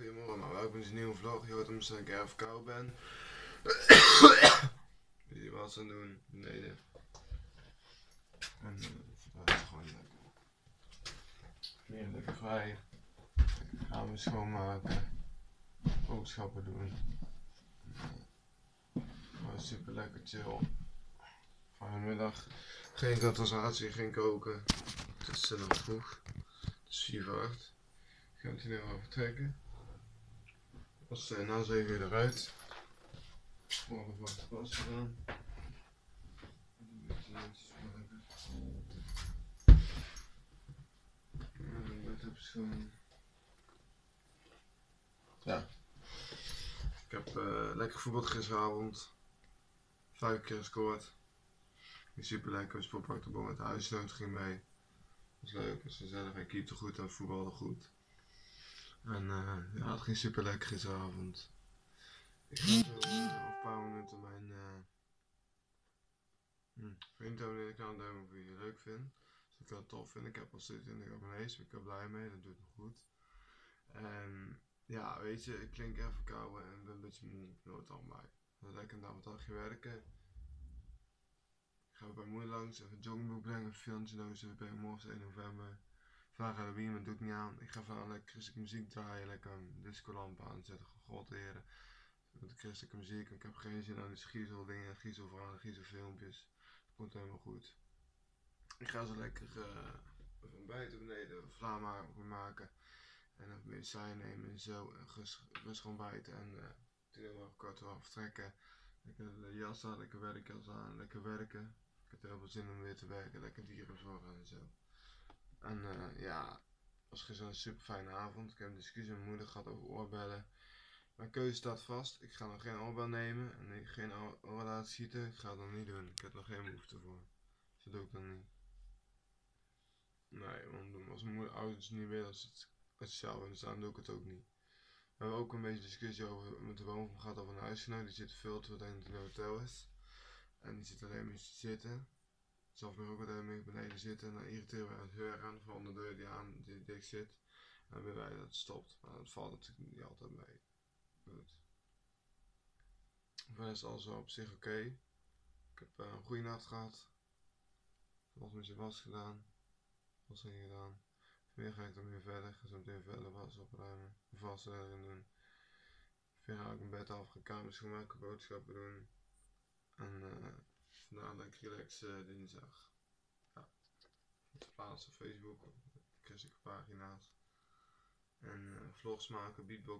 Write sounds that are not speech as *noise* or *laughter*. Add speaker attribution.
Speaker 1: goedemorgen, maar welkom bij deze nieuwe vlog. Je hoort hem dat ik erg koud ben. *coughs* Die was aan het doen uh, het is gewoon lekker. Meer lekker vrij. Gaan we schoonmaken. Boodschappen doen. Maar super lekker chill. Vanmiddag geen conversatie, geen koken. Het is nog vroeg. Het is 4 voor 8. Ik ga het nu al vertrekken. Als uh, na 7 uur eruit. Morgen wordt het was gedaan. Ja. Ik heb uh, lekker voetbal gisteravond. Vijf keer gescoord. Super lekker. Sportpark de Bom met de huisnood ging mee. Was leuk, was gezellig. Hij keepte goed en voetbalde goed. En uh, ja, het ging super lekker gisteravond. Ik ga zo over een paar minuten mijn uh, hm, vriend tonen in de kanaal duimen of je het leuk vindt. Als ik dat tof vind. Ik heb al 20 abonnees, ben ik er blij mee, dat doet me goed. En ja, weet je, ik klink even verkouden en ben een beetje moe, nooit al bij. Dan lekker een dagje werken. Ik ga bij moeder langs, even een joggingboek brengen, een filmpje doen, ben morgen 1 november. Vandaag Halloween, maar dat doe ik niet aan. Ik ga vandaag lekker christelijke muziek draaien, lekker een discolamp aanzetten, God leren. Met christelijke muziek. Ik heb geen zin aan die schiezel dingen, giezelverhalen, giezelfilmpjes. Dat komt helemaal goed. Ik ga zo lekker uh, van buiten beneden vlaam maken. En een medicijn nemen en zo. En rustig ontbijten en uh, toen heel kort wel vertrekken. Lekker de jas aan, lekker werkjas aan, lekker werken. Ik heb heel veel zin om weer te werken, lekker dieren zorgen en zo. En uh, ja, het was gisteren een super fijne avond. Ik heb een discussie met mijn moeder gehad over oorbellen. Mijn keuze staat vast. Ik ga nog geen oorbel nemen en geen oor laten schieten. Ik ga het nog niet doen. Ik heb nog geen behoefte voor. Dus dat doe ik dan niet. Nee, want als mijn moeder ouders niet willen als het, als zelf willen staan, doe ik het ook niet. We hebben ook een beetje discussie over met de woon gaat over een huisgenoot. Die zit veel te denken dat het hotel is. En die zit alleen maar te zitten. Zelf nog ook wat mee beneden zitten en dan irriteren we het erg aan van de deur die aan die dicht zit. En dan willen dat het stopt. Maar dat valt natuurlijk niet altijd mee. Goed. Verder is alles op zich oké. Ik heb uh, een goede nacht gehad. Vanochtend met je was gedaan. Was ging gedaan. Vanmiddag ga ik dan weer verder. Ga zo meteen verder was opruimen. Erin doen. Vanmiddag ga ik mijn bed af, ga kamers schoonmaken, boodschappen doen. Lekker relax uh, dinsdag. Ja. Plaatsen op Facebook, op pagina's. En uh, vlogs maken, beatbox